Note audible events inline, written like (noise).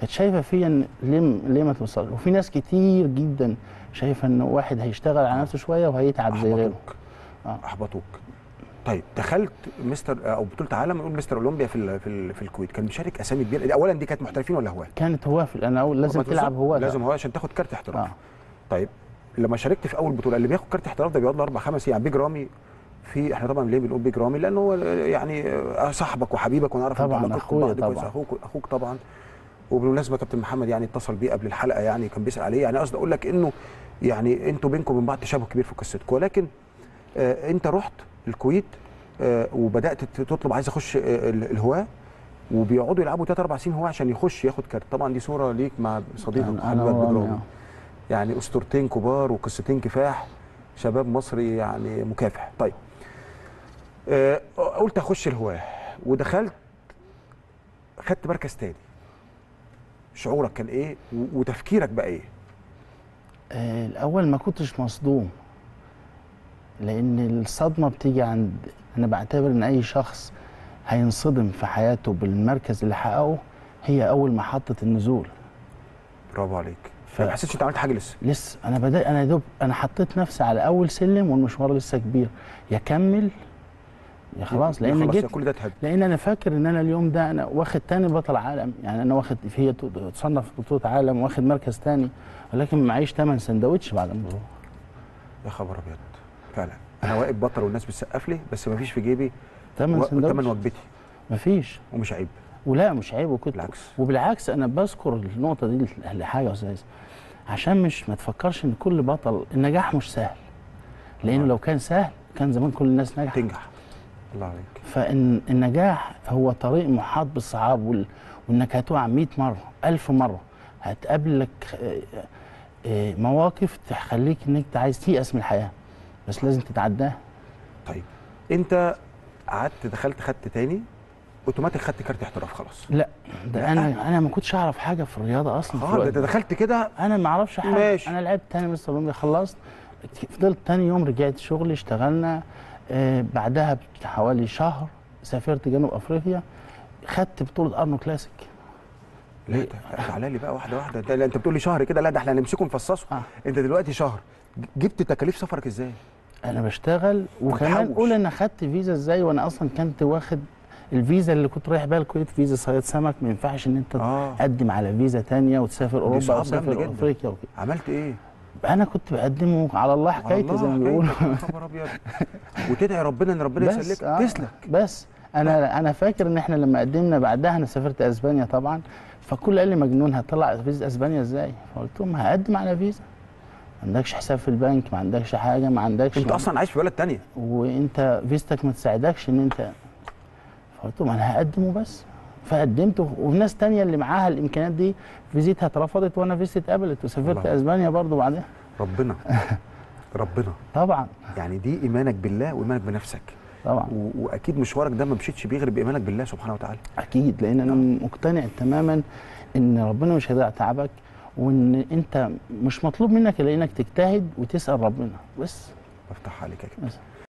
كانت شايفة فيا إن ليه ليه ما توصلش وفي ناس كتير جدا شايفة إن واحد هيشتغل على نفسه شوية وهيتعب زي غيره. أحبطوك. آه. أحبطوك. طيب دخلت مستر أو بطولة عالم نقول مستر أولمبيا في في, في الكويت. كان مشارك أسامي كبيرة. اولا دي كانت محترفين ولا هواة؟ كانت هواة في أنا اول لازم تلعب هواة. لازم هواة عشان تاخد كارت احتراف. آه. طيب لما شاركت في أول بطولة اللي بياخد كارت احتراف ده بيقعد له أربع خمس يعني بيج رامي. في إحنا طبعا ليه بنقول بيج رامي؟ لأنه هو يعني آه، صاحبك وحبيبك ونعرف طبعاً، كويس. طبعاً. أخوك أخوك طبعا. وبالمناسبة كابتن محمد يعني اتصل بيه قبل الحلقة يعني كان بيسأل عليه يعني قصدي أقول لك إنه يعني أنتوا بينكم وبين بعض تشابه كبير في قصتكم ولكن آه أنت رحت الكويت آه وبدأت تطلب عايز أخش آه ال- الهواة وبيقعدوا يلعبوا ثلاث أربع سنين هو عشان يخش ياخد كارت. طبعا دي صورة ليك مع صديقك ورامي، بدراوي آه. يعني أسطورتين كبار وقصتين كفاح شباب مصري يعني مكافح. طيب آه قلت أخش الهواة ودخلت خدت مركز تاني. شعورك كان إيه؟ وتفكيرك بقى إيه؟ آه، الأول ما كنتش مصدوم لأن الصدمة بتيجي عند أنا بعتبر إن أي شخص هينصدم في حياته بالمركز اللي حققه هي أول محطه النزول. برافو عليك. ف- ما حسيتش أنت عملت حاجة لسه؟ لسه. أنا بدأ أنا دوب أنا حطيت نفسي على أول سلم والمشوار لسه كبير. يا كمل يا خلاص لأن خلاص جيت كل ده اتهد. لأن أنا فاكر إن أنا اليوم ده أنا واخد تاني بطل عالم. يعني أنا واخد في تصنف بطولة عالم واخد مركز تاني ولكن معيش ثمن سندوتش بعد ما بروح يا خبر أبيض. فعلا. أنا واقف بطل والناس بتسقف لي بس ما فيش في جيبي ثمن و- سندوتش. وجبتي. مفيش ومش عيب. ولا مش عيب وكنت بالعكس. وبالعكس أنا بذكر النقطة دي لحاجة يا أستاذ. عشان مش ما تفكرش إن كل بطل النجاح مش سهل. لأنه لو كان سهل كان زمان كل الناس نجحت تنجح. الله عليك. فإن النجاح هو طريق محاط بالصعاب وال... وإنك هتقع 100 مرة 1000 مرة. هتقابلك آه، آه، مواقف تخليك أنت عايز تيأس من الحياة بس لازم تتعداها طيب أنت قعدت دخلت خدت تاني أوتوماتيك خدت كارت احتراف خلاص. لا ده أنا أنا ما كنتش أعرف حاجة في الرياضة أصلا في آه ده انت. دخلت كده. أنا ما أعرفش حاجة. ماشي. أنا لعبت تاني مستر أولمبيا خلصت. فضلت تاني يوم رجعت شغلي اشتغلنا. بعدها بحوالي شهر سافرت جنوب أفريقيا خدت بطولة أرنو كلاسيك لا تعالى لي بقى واحدة واحدة ده أنت بتقول لي شهر كده لا ده إحنا هنمسكه نفصصه آه. أنت دلوقتي شهر جبت تكاليف سفرك إزاي؟ أنا بشتغل وكمان. قول أنا خدت فيزا إزاي وأنا أصلا كنت واخد الفيزا اللي كنت رايح بيها الكويت فيزا صياد سمك ما ينفعش إن أنت آه. تقدم على فيزا تانية وتسافر أوروبا أو تسافر. أفريقيا وكده عملت إيه؟ أنا كنت بقدمه على الله حكايتي زي ما بيقولوا. خبر أبيض. وتدعي ربنا إن ربنا يسلك آه تسلك. بس. أنا أنا فاكر إن إحنا لما قدمنا بعدها أنا سافرت أسبانيا طبعا. فكل قال لي مجنون هتطلع فيزا أسبانيا إزاي؟ فقلت لهم هقدم على فيزا. ما عندكش حساب في البنك ما عندكش حاجة ما عندكش أنت أصلا عايش في بلد تانية. وأنت فيزتك ما تساعدكش إن أنت. فقلت لهم أنا هقدمه بس. فقدمت وناس تانية اللي معاها الإمكانيات دي فيزيتها اترفضت وأنا فيزتي اتقبلت وسافرت. أسبانيا برضو بعدها. ربنا. (laughs) ربنا. طبعا. يعني دي إيمانك بالله وإيمانك بنفسك. طبعا. وأكيد مشوارك ده ما مشيتش بيه غير بإيمانك بالله سبحانه وتعالى. أكيد لأن أنا مقتنع تماما إن ربنا مش هيضيع تعبك وإن أنت مش مطلوب منك إلا إنك تجتهد وتسأل ربنا. بس. بفتح عليك يا كابتن